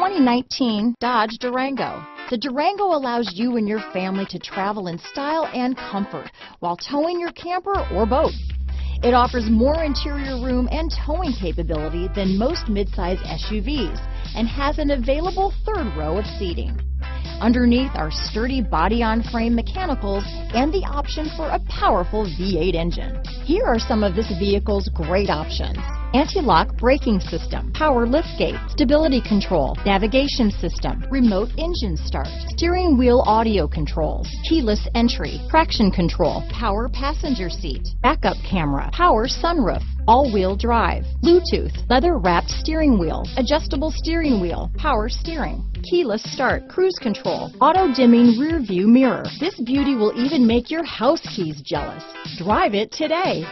2019 Dodge Durango. The Durango allows you and your family to travel in style and comfort while towing your camper or boat. It offers more interior room and towing capability than most midsize SUVs and has an available third row of seating. Underneath are sturdy body-on-frame mechanicals and the option for a powerful V8 engine. Here are some of this vehicle's great options. Anti-lock braking system, power liftgate, stability control, navigation system, remote engine start, steering wheel audio controls, keyless entry, traction control, power passenger seat, backup camera, power sunroof, all-wheel drive, Bluetooth, leather-wrapped steering wheel, adjustable steering wheel, power steering, keyless start, cruise control, auto-dimming rear view mirror. This beauty will even make your house keys jealous. Drive it today.